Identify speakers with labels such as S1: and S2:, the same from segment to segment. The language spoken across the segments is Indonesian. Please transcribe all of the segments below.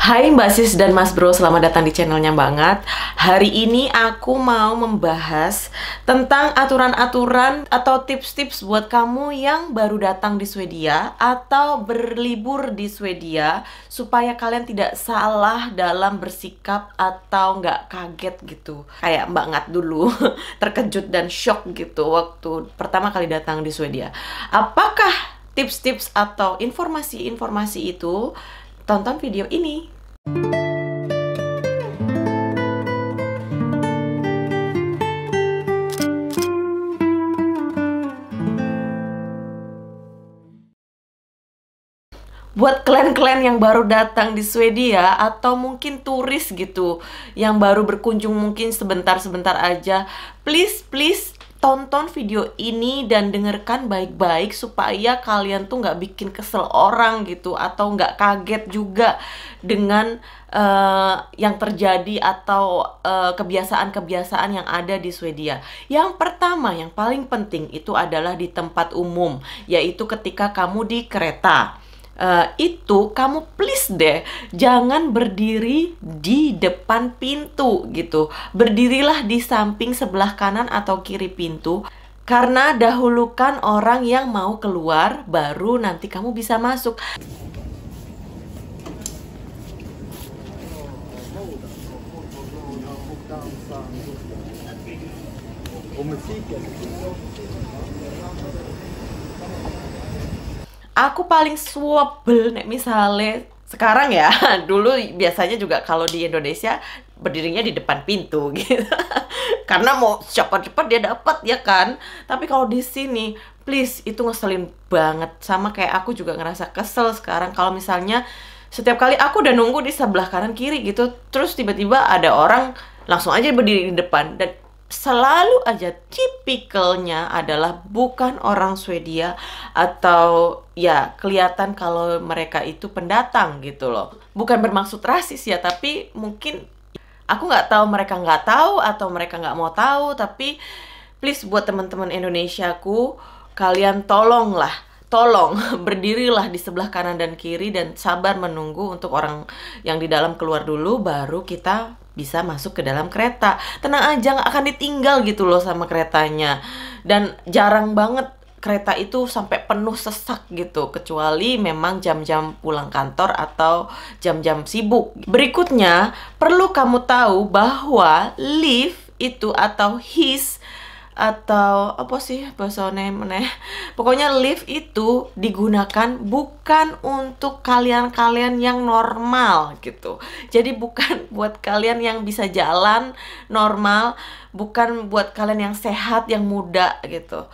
S1: Hai Mbak Sis dan Mas Bro, selamat datang di channelnya banget. Hari ini aku mau membahas tentang aturan-aturan atau tips-tips buat kamu yang baru datang di Swedia atau berlibur di Swedia supaya kalian tidak salah dalam bersikap atau nggak kaget gitu. Kayak Mbak Ngat dulu, terkejut dan shock gitu waktu pertama kali datang di Swedia. Apakah tips-tips atau informasi-informasi itu tonton video ini. buat klan-klan yang baru datang di Swedia atau mungkin turis gitu yang baru berkunjung mungkin sebentar-sebentar aja please please tonton video ini dan dengarkan baik-baik supaya kalian tuh nggak bikin kesel orang gitu atau nggak kaget juga dengan uh, yang terjadi atau kebiasaan kebiasaan-kebiasaan yang ada di Swedia. Yang pertama, yang paling penting itu adalah di tempat umum, yaitu ketika kamu di kereta uh, itu kamu please deh jangan berdiri di depan pintu gitu. Berdirilah di samping sebelah kanan atau kiri pintu karena dahulukan orang yang mau keluar baru nanti kamu bisa masuk. Aku paling swabel nek misalnya sekarang ya. Dulu biasanya juga kalau di Indonesia berdirinya di depan pintu gitu. Karena mau cepat-cepat dia dapat ya kan? Tapi kalau di sini please itu ngeselin banget. Sama kayak aku juga ngerasa kesel sekarang. Kalau misalnya setiap kali aku udah nunggu di sebelah kanan kiri gitu terus tiba-tiba ada orang langsung aja berdiri di depan. Dan selalu aja tipikalnya adalah bukan orang Swedia atau ya kelihatan kalau mereka itu pendatang gitu loh. Bukan bermaksud rasis ya, tapi mungkin aku nggak tahu mereka nggak tahu atau mereka nggak mau tahu, tapi please buat teman-teman Indonesiaku, kalian tolonglah tolong berdirilah di sebelah kanan dan kiri dan sabar menunggu untuk orang yang di dalam keluar dulu baru kita bisa masuk ke dalam kereta. Tenang aja, nggak akan ditinggal gitu loh sama keretanya. Dan jarang banget kereta itu sampai penuh sesak gitu kecuali memang jam-jam pulang kantor atau jam-jam sibuk. Berikutnya, perlu kamu tahu bahwa lift itu atau his atau apa sih bahasa meneh pokoknya lift itu digunakan bukan untuk kalian-kalian yang normal gitu. Jadi bukan buat kalian yang bisa jalan normal bukan buat kalian yang sehat yang muda gitu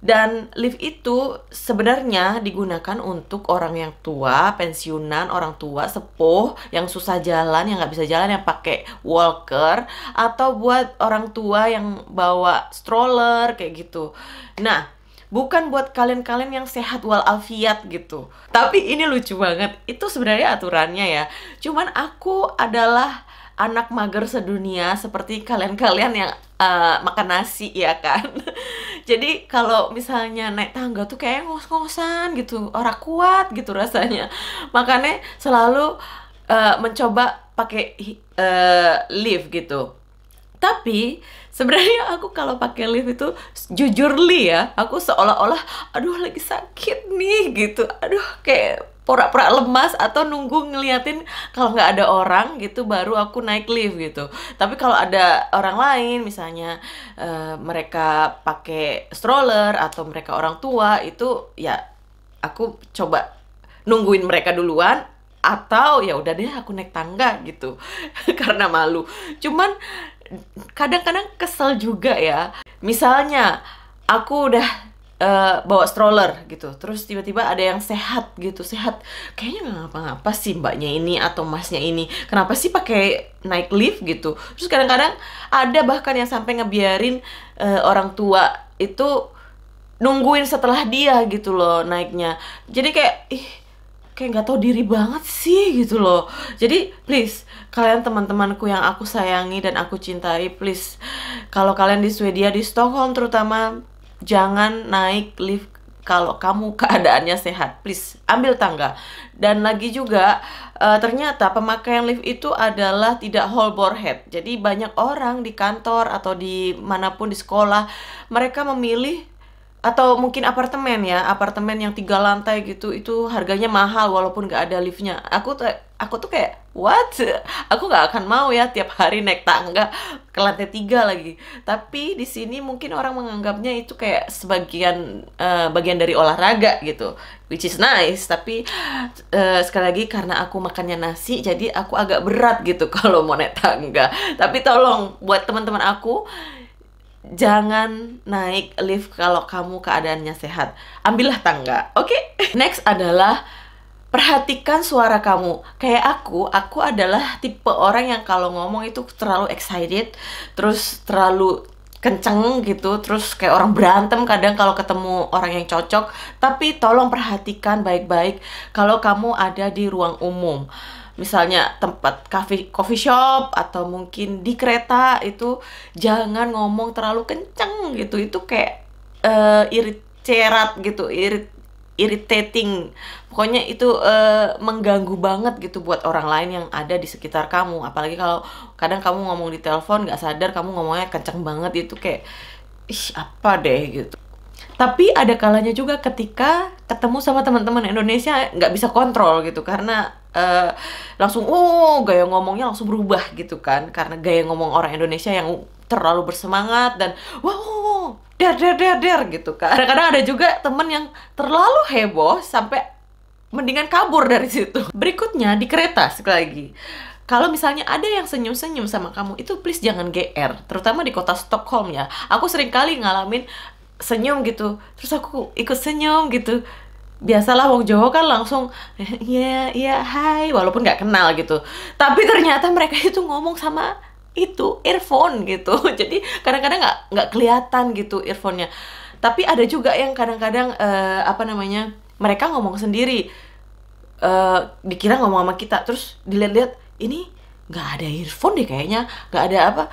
S1: dan lift itu sebenarnya digunakan untuk orang yang tua, pensiunan, orang tua, sepuh, yang susah jalan, yang nggak bisa jalan, yang pakai walker, atau buat orang tua yang bawa stroller kayak gitu. Nah, bukan buat kalian-kalian yang sehat walafiat gitu. Tapi ini lucu banget. Itu sebenarnya aturannya ya. Cuman aku adalah anak mager sedunia seperti kalian-kalian yang uh, makan nasi ya kan. jadi kalau misalnya naik tangga tuh kayak ngos-ngosan gitu orang kuat gitu rasanya. Makanya selalu uh, mencoba pakai uh, lift gitu. Tapi sebenarnya aku kalau pakai lift itu jujur li ya aku seolah-olah aduh lagi sakit nih gitu. Aduh kayak pura-pura lemas atau nunggu ngeliatin kalau nggak ada orang gitu baru aku naik lift gitu. Tapi kalau ada orang lain misalnya uh, mereka pakai stroller atau mereka orang tua itu ya aku coba nungguin mereka duluan atau ya udah deh aku naik tangga gitu karena malu. Cuman kadang-kadang kesel juga ya. Misalnya aku udah uh, bawa stroller gitu. Terus tiba-tiba ada yang sehat gitu sehat. Kayaknya nggak ngapa-ngapa sih mbaknya ini atau masnya ini. Kenapa sih pakai naik lift gitu? Terus kadang-kadang ada bahkan yang sampai ngebiarin uh, orang tua itu nungguin setelah dia gitu loh naiknya. Jadi kayak ih kayak nggak tahu diri banget sih gitu loh. Jadi please kalian teman-temanku yang aku sayangi dan aku cintai please kalau kalian di Swedia di Stockholm terutama jangan naik lift kalau kamu keadaannya sehat. Please ambil tangga. Dan lagi juga uh, ternyata pemakaian lift itu adalah tidak whole bore head. Jadi banyak orang di kantor atau di mana pun di sekolah mereka memilih atau mungkin apartemen ya apartemen yang tiga lantai gitu itu harganya mahal walaupun nggak ada liftnya. Aku tuh aku tuh kayak what? Aku nggak akan mau ya tiap hari naik tangga ke lantai tiga lagi. Tapi di sini mungkin orang menganggapnya itu kayak sebagian uh, bagian dari olahraga gitu which is nice. Tapi uh, sekali lagi karena aku makannya nasi jadi aku agak berat gitu kalau mau naik tangga. Tapi tolong buat teman-teman aku jangan naik lift kalau kamu keadaannya sehat. Ambillah tangga, oke? Okay? Next adalah perhatikan suara kamu. Kayak aku, aku adalah tipe orang yang kalau ngomong itu terlalu excited, terus terlalu kenceng gitu, terus kayak orang berantem kadang kalau ketemu orang yang cocok. Tapi tolong perhatikan baik-baik kalau kamu ada di ruang umum misalnya tempat coffee coffee shop atau mungkin di kereta itu jangan ngomong terlalu kenceng gitu. Itu kayak uh, irit cerat gitu irit irritating. Pokoknya itu uh, mengganggu banget gitu buat orang lain yang ada di sekitar kamu. Apalagi kalau kadang kamu ngomong di telepon nggak sadar kamu ngomongnya kenceng banget. Itu kayak ih apa deh? gitu tapi ada kalanya juga ketika ketemu sama teman-teman Indonesia nggak bisa kontrol gitu karena uh, langsung oh gaya ngomongnya langsung berubah gitu kan. Karena gaya ngomong orang Indonesia yang terlalu bersemangat dan wow der der der der gitu kan. Kadang-kadang ada juga temen yang terlalu heboh sampai mendingan kabur dari situ. Berikutnya di kereta sekali lagi. Kalau misalnya ada yang senyum-senyum sama kamu itu please jangan GR terutama di kota Stockholm ya. Aku sering kali ngalamin senyum gitu. Terus aku ikut senyum gitu. Biasalah wong Jawa kan langsung ya ya hai walaupun nggak kenal gitu. Tapi ternyata mereka itu ngomong sama itu earphone gitu. Jadi kadang-kadang nggak nggak kelihatan gitu earphonenya. Tapi ada juga yang kadang-kadang uh, apa namanya mereka ngomong sendiri. Uh, dikira ngomong sama kita. Terus dilihat-lihat ini nggak ada earphone deh kayaknya nggak ada apa.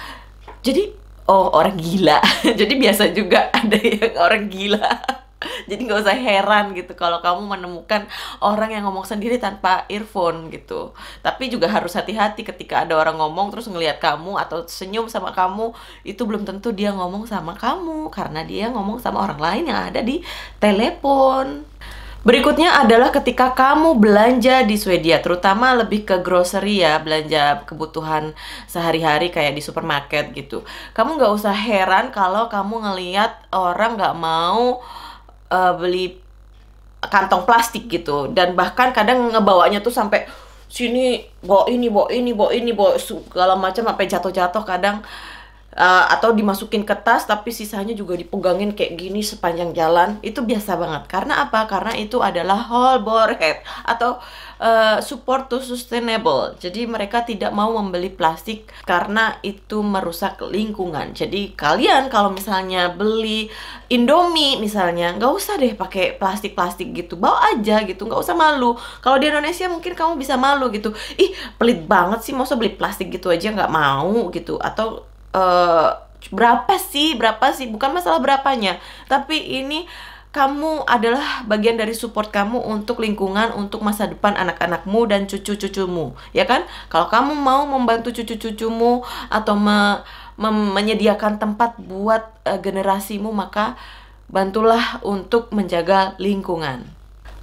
S1: Jadi oh orang gila. Jadi biasa juga ada yang orang gila. Jadi nggak usah heran gitu kalau kamu menemukan orang yang ngomong sendiri tanpa earphone gitu. Tapi juga harus hati-hati ketika ada orang ngomong terus ngelihat kamu atau senyum sama kamu itu belum tentu dia ngomong sama kamu karena dia ngomong sama orang lain yang ada di telepon Berikutnya adalah ketika kamu belanja di Swedia, terutama lebih ke grocery ya, belanja kebutuhan sehari-hari kayak di supermarket gitu. Kamu nggak usah heran kalau kamu ngeliat orang nggak mau uh, beli kantong plastik gitu dan bahkan kadang ngebawanya tuh sampai sini bawa ini bawa ini bawa ini bawa segala macam sampai jatuh-jatuh kadang uh, atau dimasukin ke tas tapi sisanya juga dipegangin kayak gini sepanjang jalan itu biasa banget. Karena apa? Karena itu adalah whole bore head atau uh, support to sustainable. Jadi mereka tidak mau membeli plastik karena itu merusak lingkungan. Jadi kalian kalau misalnya beli Indomie misalnya nggak usah deh pakai plastik-plastik gitu. Bawa aja gitu nggak usah malu. Kalau di Indonesia mungkin kamu bisa malu gitu. Ih pelit banget sih mau beli plastik gitu aja nggak mau gitu. Atau uh, berapa sih berapa sih? Bukan masalah berapanya. Tapi ini kamu adalah bagian dari support kamu untuk lingkungan untuk masa depan anak-anakmu dan cucu-cucumu ya kan? Kalau kamu mau membantu cucu-cucumu atau me, me, menyediakan tempat buat uh, generasimu maka bantulah untuk menjaga lingkungan.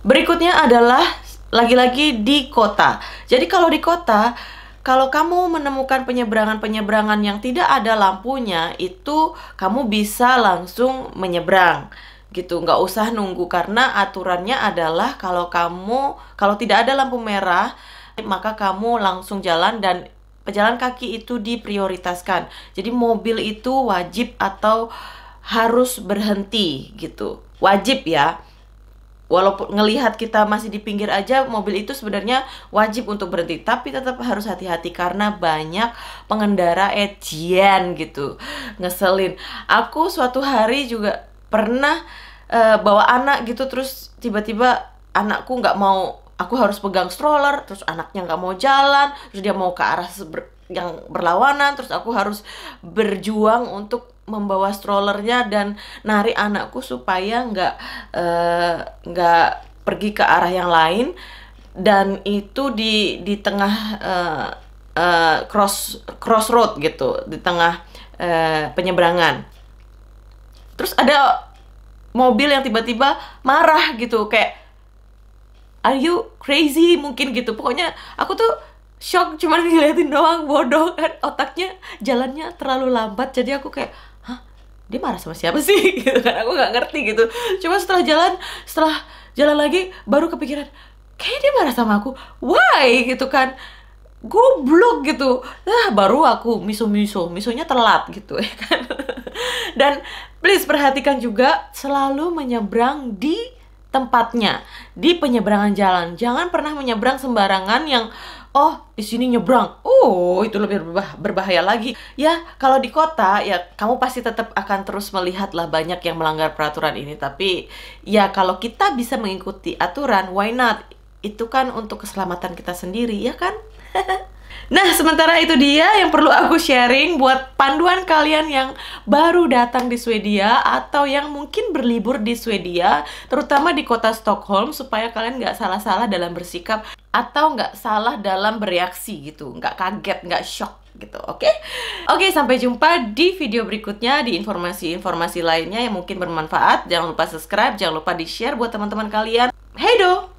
S1: Berikutnya adalah lagi-lagi di kota. Jadi kalau di kota kalau kamu menemukan penyeberangan-penyeberangan yang tidak ada lampunya, itu kamu bisa langsung menyeberang gitu. Nggak usah nunggu karena aturannya adalah kalau kamu kalau tidak ada lampu merah maka kamu langsung jalan dan pejalan kaki itu diprioritaskan. Jadi mobil itu wajib atau harus berhenti gitu. Wajib ya walaupun ngelihat kita masih di pinggir aja mobil itu sebenarnya wajib untuk berhenti. Tapi tetap harus hati-hati karena banyak pengendara ejian gitu ngeselin. Aku suatu hari juga pernah uh, bawa anak gitu terus tiba-tiba anakku nggak mau aku harus pegang stroller terus anaknya nggak mau jalan terus dia mau ke arah yang berlawanan terus aku harus berjuang untuk membawa strollernya dan narik anakku supaya nggak eh, nggak pergi ke arah yang lain. Dan itu di di tengah uh, uh, cross crossroad gitu di tengah uh, penyeberangan. Terus ada mobil yang tiba-tiba marah gitu kayak are you crazy? mungkin gitu. Pokoknya aku tuh shock cuman ngeliatin doang bodoh kan. Otaknya jalannya terlalu lambat jadi aku kayak dia marah sama siapa sih? Gitu kan aku nggak ngerti gitu. Cuma setelah jalan setelah jalan lagi baru kepikiran kayak dia marah sama aku. Why? Gitu kan. Goblok gitu. Nah baru aku miso miso misonya telat gitu ya kan. Dan please perhatikan juga selalu menyeberang di tempatnya. Di penyeberangan jalan. Jangan pernah menyeberang sembarangan yang oh di sini nyebrang. Oh itu lebih berbah berbahaya lagi. Ya kalau di kota ya kamu pasti tetap akan terus melihat lah banyak yang melanggar peraturan ini. Tapi ya kalau kita bisa mengikuti aturan why not? Itu kan untuk keselamatan kita sendiri ya kan Nah, sementara itu dia yang perlu aku sharing buat panduan kalian yang baru datang di Swedia atau yang mungkin berlibur di Swedia, terutama di kota Stockholm, supaya kalian nggak salah-salah dalam bersikap atau nggak salah dalam bereaksi gitu, nggak kaget, nggak shock gitu, oke? Okay? Oke, okay, sampai jumpa di video berikutnya di informasi-informasi lainnya yang mungkin bermanfaat. Jangan lupa subscribe, jangan lupa di-share buat teman-teman kalian. Hey do!